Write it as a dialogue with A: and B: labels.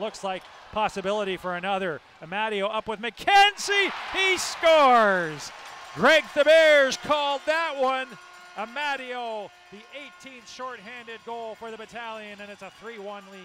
A: looks like possibility for another. Amadio up with McKenzie. He scores. Greg the Bears called that one. Amadio, the 18th shorthanded goal for the battalion, and it's a 3 1 lead.